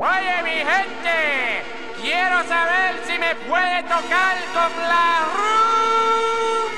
Oye, mi gente, quiero saber si me puede tocar con la RU.